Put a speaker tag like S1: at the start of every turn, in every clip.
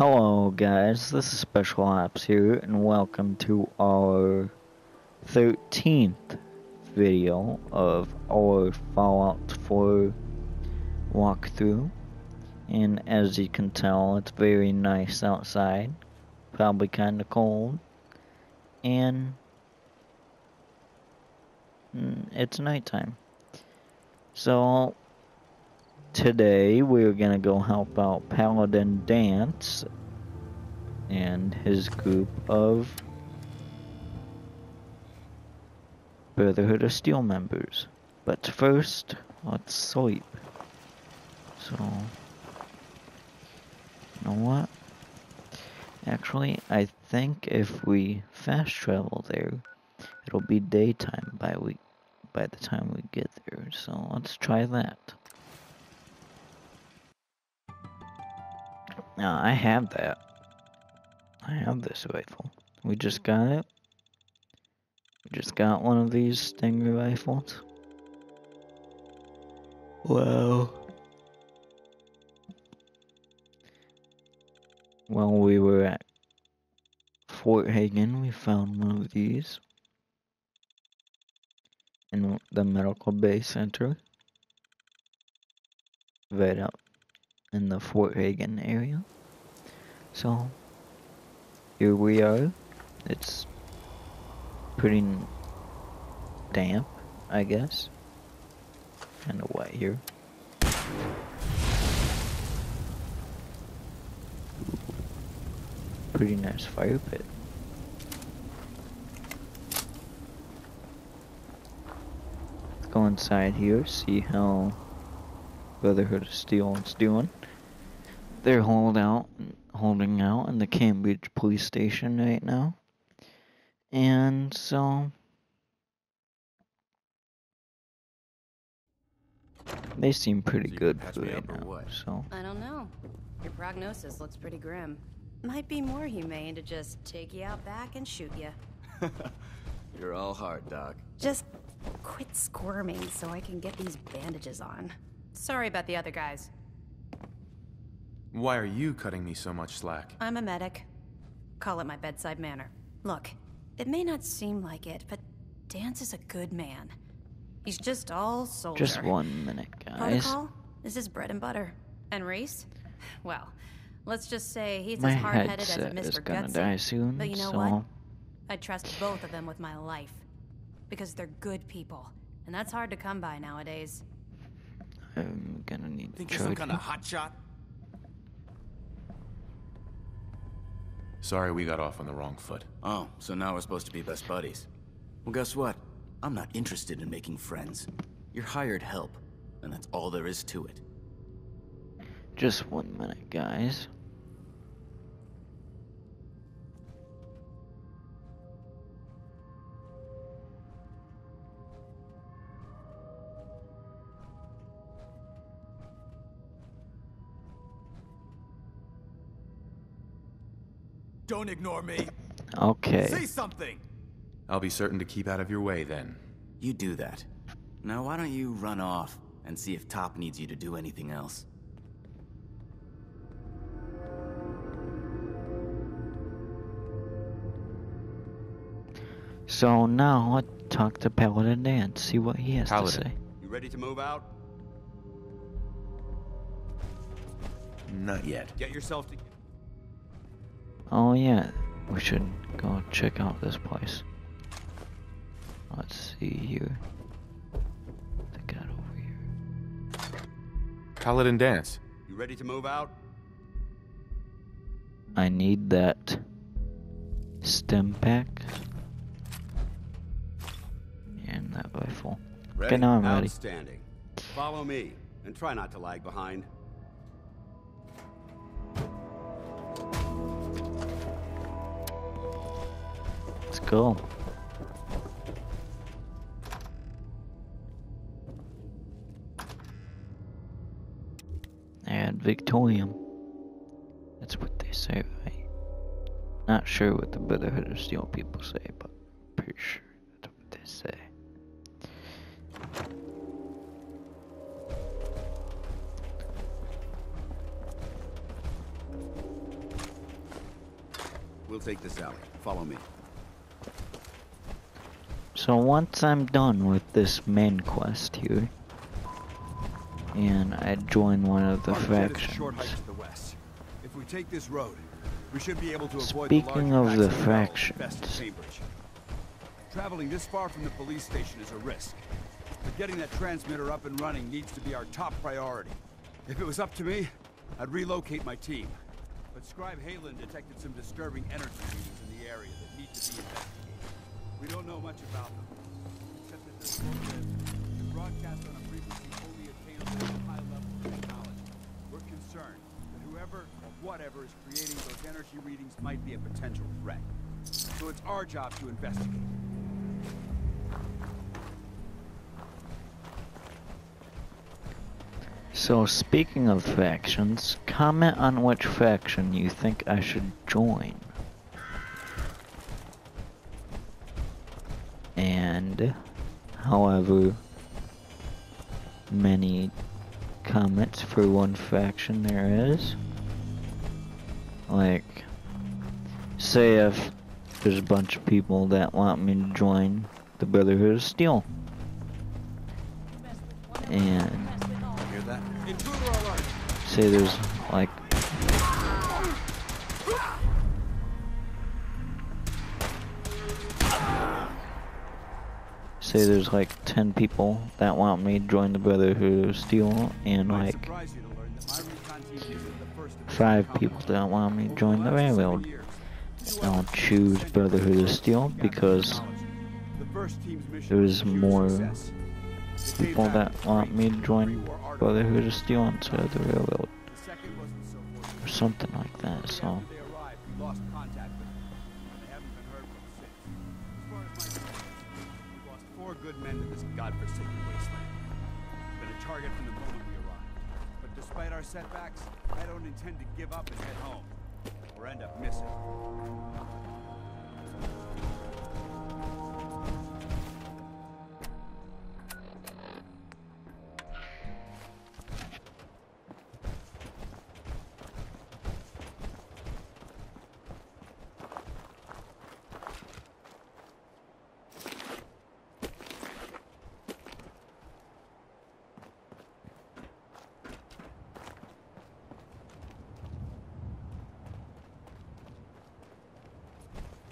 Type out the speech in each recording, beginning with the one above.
S1: Hello guys, this is Special Ops here and welcome to our 13th video of our Fallout 4 walkthrough. And as you can tell, it's very nice outside. Probably kinda cold. And mm, it's nighttime. So today we're gonna go help out Paladin Danse and his group of Brotherhood of Steel members. But first, let's sleep. So, you know what? Actually, I think if we fast travel there, it'll be daytime by we by the time we get there. So let's try that. Now I have that. I have this rifle. We just got it. We just got one of these Stinger rifles. Well... While we were at Fort Hagen, we found one of these in the medical bay center. Right out in the Fort Hagen area. So here we are. It's pretty damp, I guess. Kind of wet here. Pretty nice fire pit. Let's go inside here, see how Brotherhood of Steel is doing. They're hold out, holding out in the Cambridge police station right now. And so they seem pretty
S2: So
S1: good
S2: patch
S1: for
S2: me
S1: right now.
S2: what?
S1: So
S3: I don't know. Your prognosis looks pretty grim. Might be more humane to just take you out back and shoot you.
S2: You're all heart, Doc.
S3: Just quit squirming so I can get these bandages on. Sorry about the other guys.
S4: Why are you cutting me so much slack?
S3: I'm a medic. Call it my bedside manner. Look, it may not seem like it, but Danse is a good man. He's just all soldier.
S1: just one minute, guys.
S3: Protocol This is his bread and butter. And Rhys? Well, let's just say he's
S1: My
S3: as hard-headed as a
S1: headset is
S3: Mr.
S1: gonna
S3: Gutsy.
S1: die soon,
S3: But you know
S1: so
S3: what? I trust both of them with my life. Because they're good people. And that's hard to come by nowadays.
S1: I'm gonna need to
S2: Think you're some kind
S1: you.
S2: of hotshot?
S4: Sorry we got off on the wrong foot.
S5: Oh, so now we're supposed to be best buddies. Well, guess what? I'm not interested in making friends. You're hired help, and that's all there is to it.
S1: Just one minute, guys.
S2: Don't ignore me.
S1: Okay.
S2: Say something.
S4: I'll be certain to keep out of your way then.
S5: You do that. Now, why don't you run off and see if Top needs you to do anything else?
S1: So now let's talk to Paladin Dan, see what he has
S4: Paladin.
S1: to say.
S2: You ready to move out?
S4: Not yet.
S2: Get yourself to.
S1: Oh yeah, we should go check out this place. Let's see here. They got over here.
S4: Paladin Danse.
S2: You ready to move out?
S1: I need that Stimpak and that rifle.
S2: Ready?
S1: now I'm ready.
S2: Outstanding. Follow me, and try not to lag behind.
S1: Go. Ad Victoriam. That's what they say, right? Not sure what the Brotherhood of Steel people say, but I'm pretty sure that's what they say.
S2: We'll take this alley. Follow me.
S1: So once I'm done with this main quest here, and I join one of the
S2: Armageddon is short
S1: factions.
S2: to the west. If we take this road, we should be able to avoid
S1: Speaking
S2: the
S1: of the
S2: packs that infest
S1: factions.
S2: Traveling this far from the police station is a risk. But getting that transmitter up and running needs to be our top priority. If it was up to me, I'd relocate my team. But Scribe Haylen detected some disturbing energy readings in the area that need to be investigated. We don't know much about them, except that they're short-lived and broadcast on a frequency only attainable at high levels of technology. We're concerned that whoever or whatever is creating those energy readings might be a potential threat. So it's our job to investigate.
S1: So speaking of factions, comment on which faction you think I should join. And however many comments for one faction there is. Like say if there's a bunch of people that want me to join the Brotherhood of Steel. And
S2: Hear that? Intruder alert!
S1: say there's like say there's like 10 people that want me to join the Brotherhood of Steel and like
S2: surprise you to learn that my recon team isn't the first of its
S1: five people that want me to join the Railroad. I'll choose Brotherhood of Steel because
S2: The first team's mission
S1: there's
S2: was a huge
S1: more
S2: success. They came
S1: people that want me to join. Brotherhood of Steel instead of the Railroad
S2: The second wasn't so fortunate.
S1: or something like that. So
S2: good men to this godforsaken wasteland. Been a target from the moment we arrived. But despite our setbacks, I don't intend to give up and head home. Or end up missing.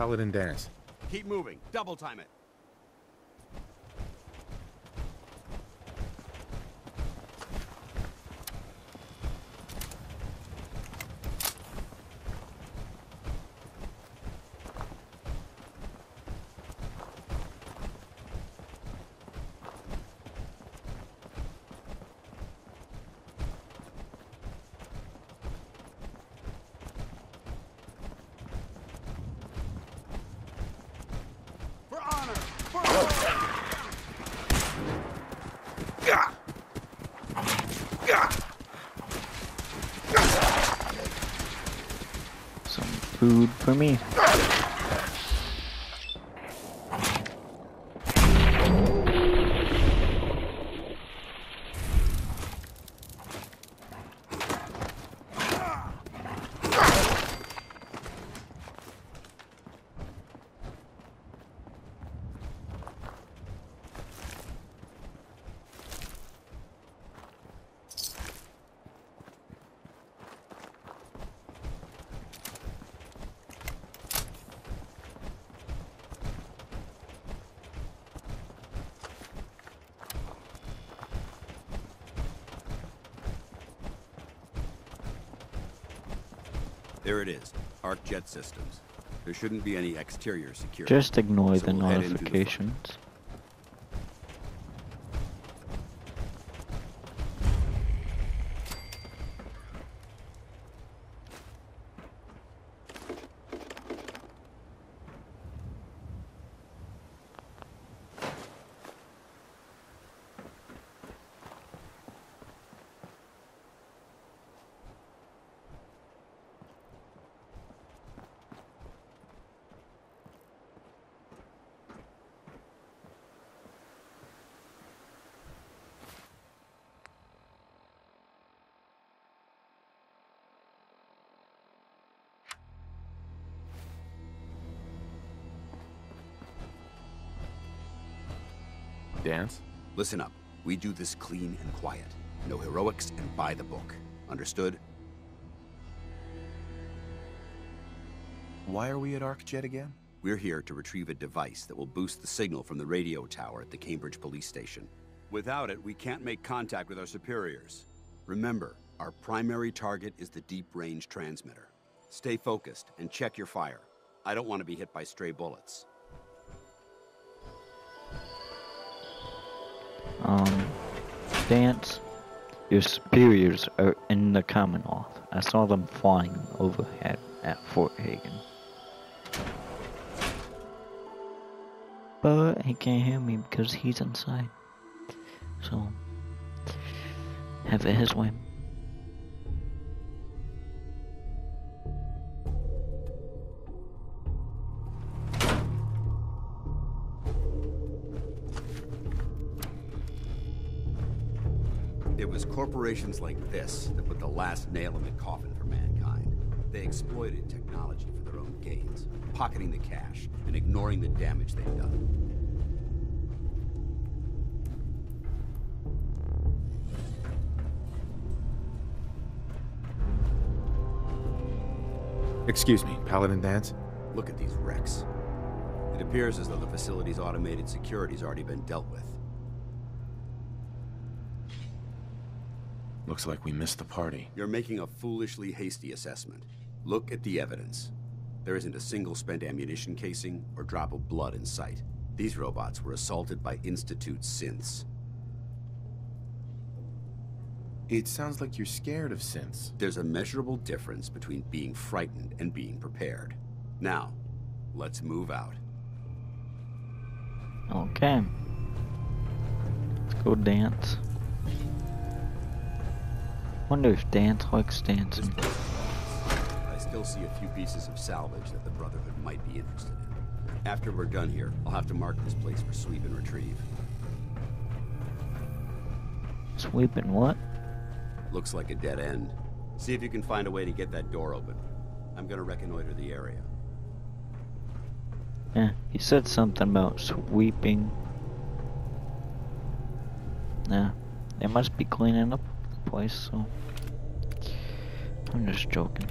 S4: Paladin Dennis.
S2: Keep moving. Double time it.
S1: Food for me.
S2: There it is. ArcJet Systems. There shouldn't be any exterior security.
S1: Just ignore
S2: So
S1: the
S2: we'll head into the
S1: notifications.
S4: Danse?
S2: Listen up. We do this clean and quiet. No heroics and by the book. Understood?
S4: Why are we at ArcJet again?
S2: We're here to retrieve a device that will boost the signal from the radio tower at the Cambridge police station. Without it, we can't make contact with our superiors. Remember, our primary target is the deep-range transmitter. Stay focused and check your fire. I don't want to be hit by stray bullets.
S1: Um, Danse, your superiors are in the Commonwealth. I saw them flying overhead at Fort Hagen. But he can't hear me because he's inside. So, have it his way.
S2: Corporations like this that put the last nail in the coffin for mankind. They exploited technology for their own gains, pocketing the cash and ignoring the damage they've done.
S4: Excuse me, Paladin Danse?
S2: Look at these wrecks. It appears as though the facility's automated security's already been dealt with.
S4: Looks like we missed the party.
S2: You're making a foolishly hasty assessment. Look at the evidence. There isn't a single spent ammunition casing or drop of blood in sight. These robots were assaulted by Institute synths.
S4: It sounds like you're scared of synths.
S2: There's a measurable difference between being frightened and being prepared. Now, let's move out.
S1: Okay. Let's go Danse. Wonder if Danse likes dancing.
S2: I still see a few pieces of salvage that the Brotherhood might be interested in. After we're done here, I'll have to mark this place for sweep and retrieve.
S1: Sweeping what?
S2: Looks like a dead end. See if you can find a way to get that door open. I'm gonna reconnoiter the area.
S1: Yeah, he said something about sweeping. Nah, they must be cleaning up so. I'm just joking.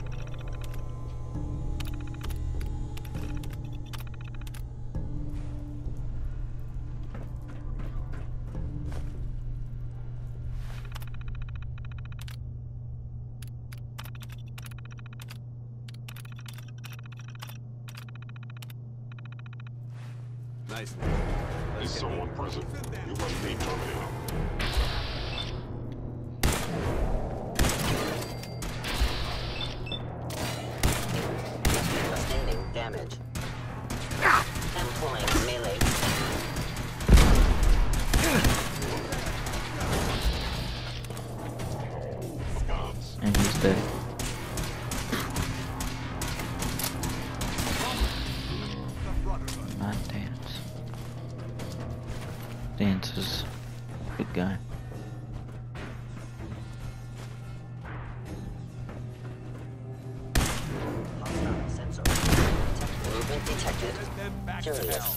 S6: Movement detected. Curious.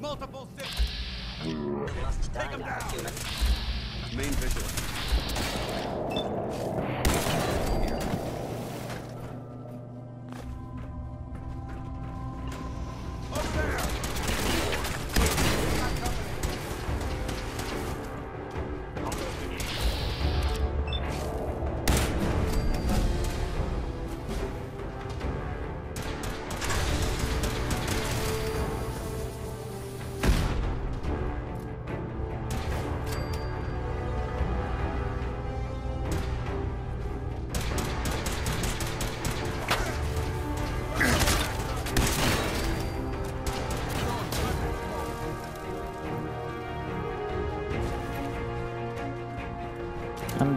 S2: Multiple
S6: Must die now, human.
S2: Main vigilant.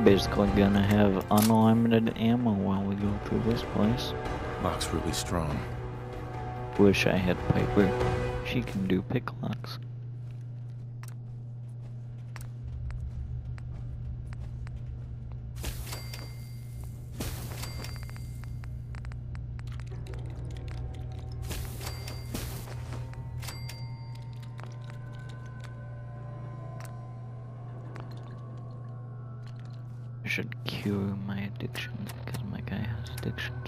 S1: Basically gonna have unlimited ammo while we go through this place.
S4: Lock's really strong.
S1: Wish I had Piper. She can do pick locks. Should cure my addiction because my guy has addictions.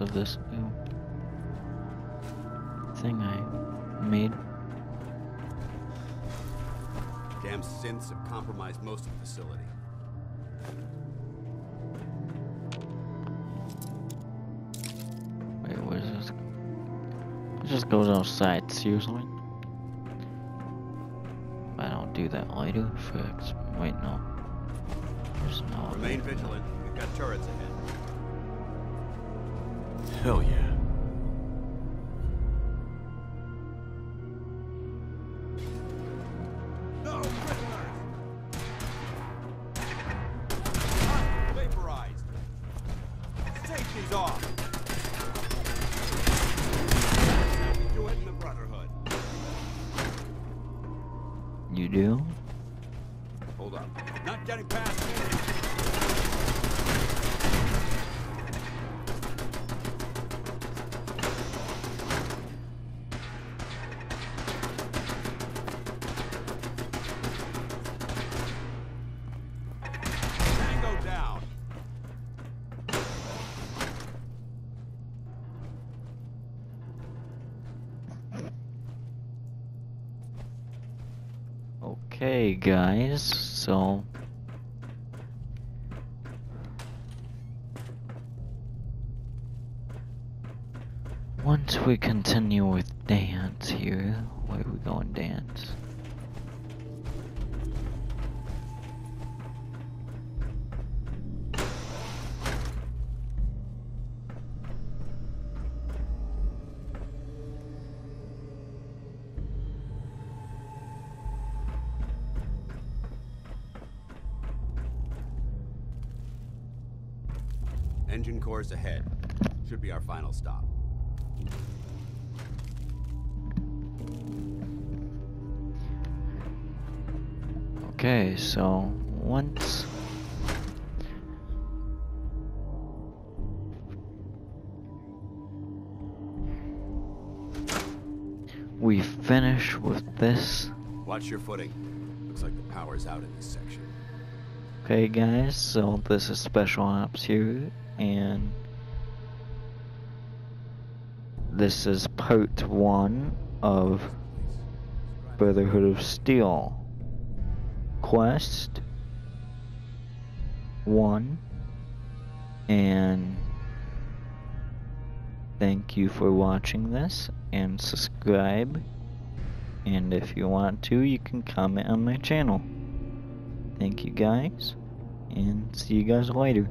S1: Of this new thing I made.
S2: Damn synths have compromised most of the facility.
S1: Wait, where's this? It just goes outside, seriously? I don't do that. All I do effects. Wait, no. There's no.
S2: Remain vigilant. We've got turrets ahead.
S4: Hell yeah.
S1: Okay, guys, so. Once we continue with Danse here, where we going Danse?
S2: Engine cores ahead. Should be our final stop.
S1: Okay, so once we finish with this,
S2: Watch your footing. Looks like the power's out in this section.
S1: okay, guys, so this is Special Ops here, and this is part one of Brotherhood of Steel. Quest one. And thank you for watching this and subscribe. And if you want to you can comment on my channel. Thank you guys and see you guys later